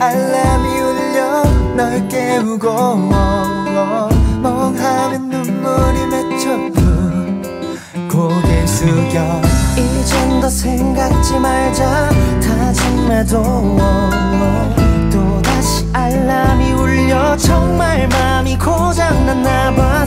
알람이 울려 널 깨우고 멍하면 눈물이 맺혀도 고개 숙여. 이젠 더 생각지 말자. 다짐해도 또다시 알람이 울려. 정말 마음이 고장났나 봐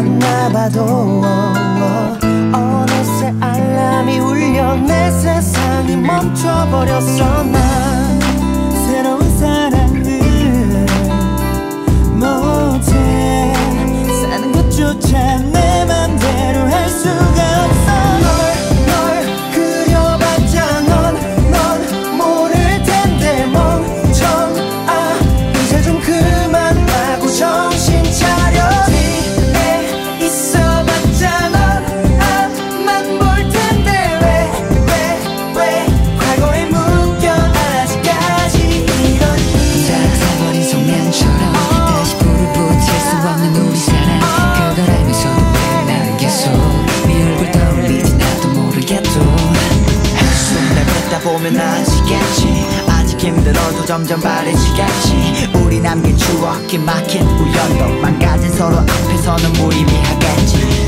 만나봐도 어느새 알람이 울려 내 세상이 멈춰버렸어. 난 보면 아시겠지. 아직 힘들어도 점점 바래지겠지. 우리 남긴 추억이 막힌 우연도 망가진 서로 앞에서는 무의미하겠지